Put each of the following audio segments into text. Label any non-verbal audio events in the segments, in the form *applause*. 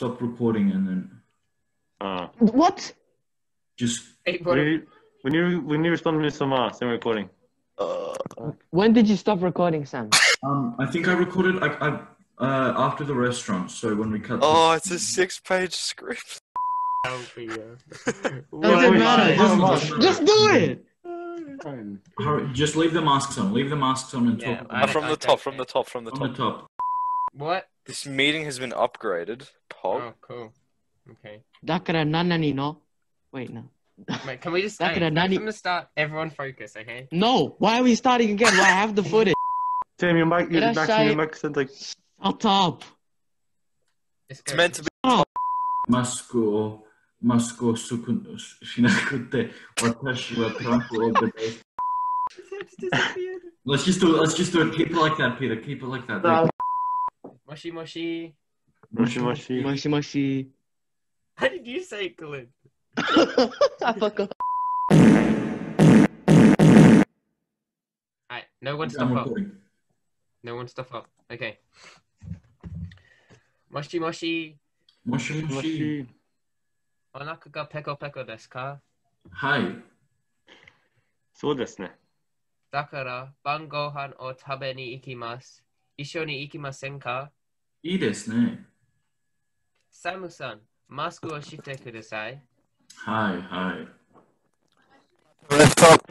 stop recording and then Uh, What? just Hey, when what? you when you when you respond to some uh, same recording. When did you stop recording, Sam? um I think I recorded I, I uh after the restaurant. So when we cut. the- Oh, it's a six-page script. *laughs* Doesn't matter. Just, just do it. Hurry, just leave the masks on. Leave the masks on and Yeah, talk I- Uh, from the okay, top, from the top, from the on the top. top. What? This meeting has been upgraded. Pog. Oh, cool. Okay. だから何々の Wait, no. Wait, can we just That hey, could have done from it. the start? Everyone focus, okay? No, why are we starting again? Well, I have the footage. *laughs* Sam, your mic, your Did I back say- your mic sounds like Shut up. Just It's go. meant to be. マスクをマスクをすくしなくて私はトランプを出*laughs* て Let's just do it. Let's just do it. Keep it like that, Peter. Keep it like that. No. Moshi moshi. もしもし。もしもし。How did you say it, Glenn? I forgot. Alright, no one stop up. No one stop up. Okay. Moshi moshi. もしもし。もし。お腹がペコペコですかはい。そうですね。だから晩ご飯を食べに行きます。一緒に行きませんかいいですね。サムさん、マスクをしてください。はいはい。*laughs*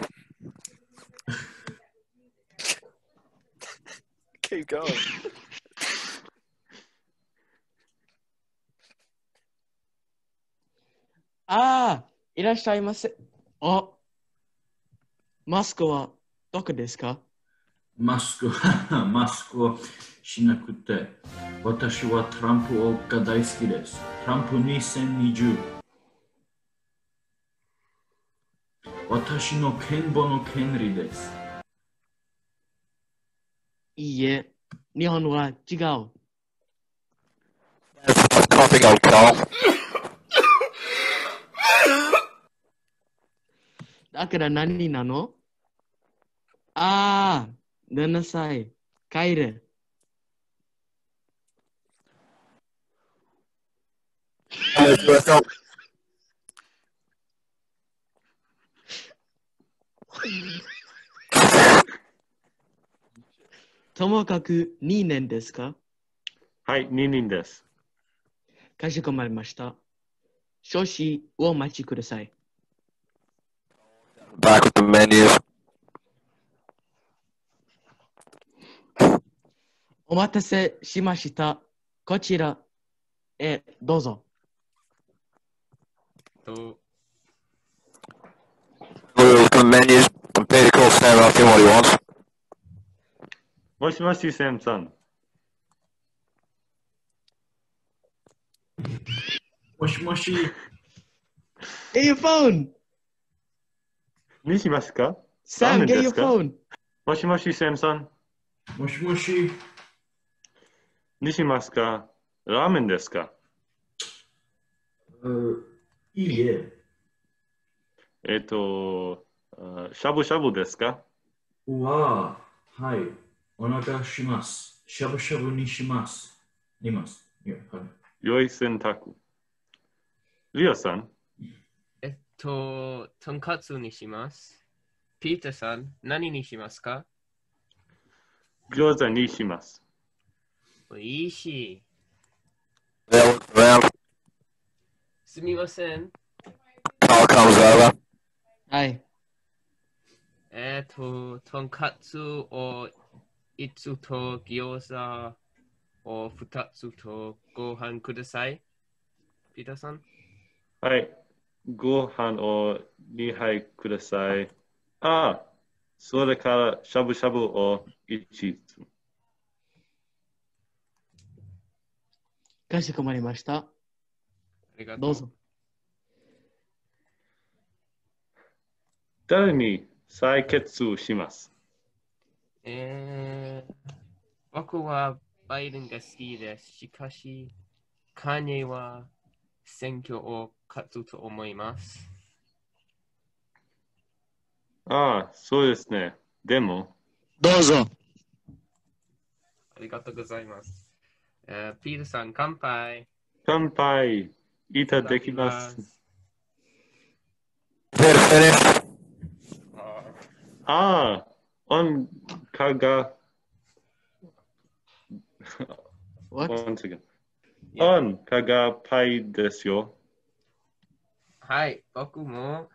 Keep going. ああ、いらっしゃいませ。あ、マスクはどこですか？マスク、マスクをしなくて、私はトランプ大好きです。トランプ2020。私の権利の権利です。いいえ、日本は違う。Coughing. だから何なの？ああ、ごめんなさい。帰る。Lift up. ともかく2年ですか？はい、2人です。かしこまりました。少子をお待ちください。Back with the menus. お待たせしました。こちらへどうぞ。と Look at the menus. And Peter calls Sam asking what he wants. もしもし、サムさん。もしもし、 *laughs* Get your phone! にしますか Sam, ラーメン get で your すか phone! もしもし、サムさん。もしもし、にしますかラーメンですかう いいえ、えっと、あしゃぶしゃぶですか？わあ、はい、お願いします。しゃぶしゃぶにします。います。いやはい良い選択。リアさん、えっと、とんかつにします。ピーターさん、何にしますか？餃子にします。いいし。They'll look around. すみません。はい。えっと、とんかつを5つと餃子を2つとご飯ください。ピーターさん。はい。ご飯を2杯ください。ああ、それからしゃぶしゃぶを1つ。かしこまりました。ありがとう。どうぞ。誰に採血します？えー、僕はバイデンが好きです。しかし、カニエは選挙を勝つと思います。ああ、そうですね。でも、どうぞ。ありがとうございます。えー、ピーターさん、乾杯。乾杯。いただきます。 Prepare to finish. ああ、on かが、 What? once *laughs* again. on かがパイですよ。はい、僕も。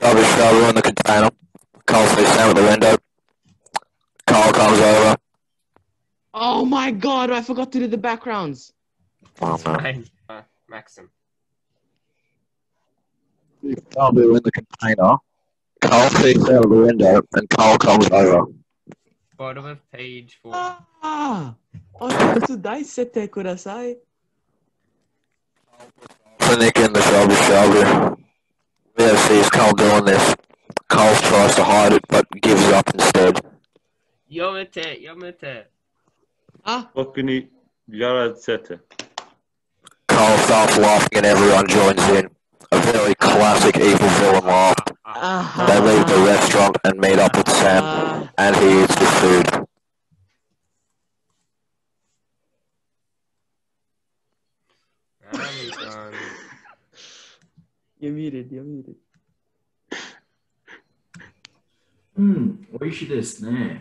Rubbish shovel in the container. Cole sees Sam at the window. Cole comes over. Oh my god, I forgot to do the backgrounds. That's my uh, maxim. You probably in the container. Carl peeks out of the window and Carl comes over. Bottom of page four. Ah! Estudar sete kurasai. Clinic in the shelby shelby. Leo sees Carl doing this. Carl tries to hide it but gives up instead. Yomete, yomete. Ah! Okuni yarasete. Starts laughing and everyone joins in. A very classic evil villain laugh. Uh-huh. They leave the restaurant and meet up with Sam, uh-huh. and he eats the food. Um, you're muted, you're muted. Hmm, this now?